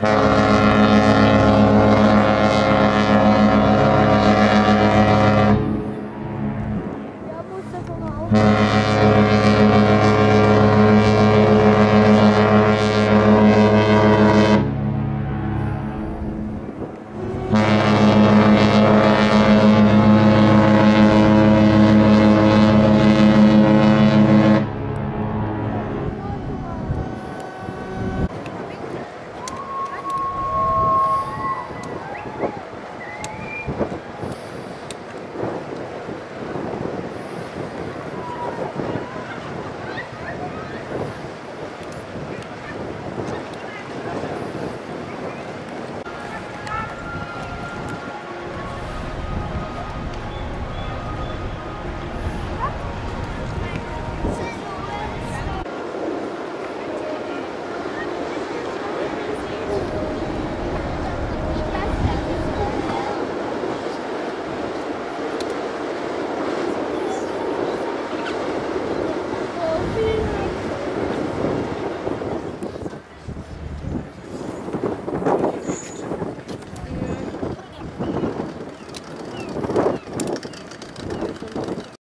Uh...